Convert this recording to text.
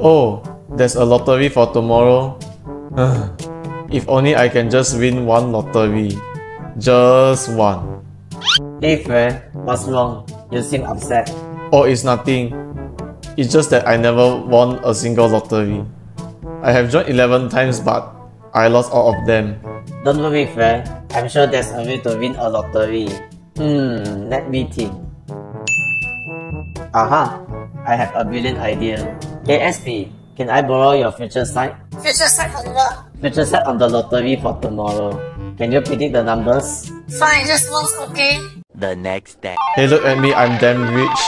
Oh, there's a lottery for tomorrow. if only I can just win one lottery. Just one. Hey friend, what's wrong? You seem upset. Oh, it's nothing. It's just that I never won a single lottery. I have joined 11 times but I lost all of them. Don't worry friend, I'm sure there's a way to win a lottery. Hmm, let me think. Aha, I have a brilliant idea. Hey SP, can I borrow your future sight? Future sight on what? Future sight on the lottery for tomorrow. Can you predict the numbers? Fine, just once, okay? The next day. Hey look at me, I'm damn rich.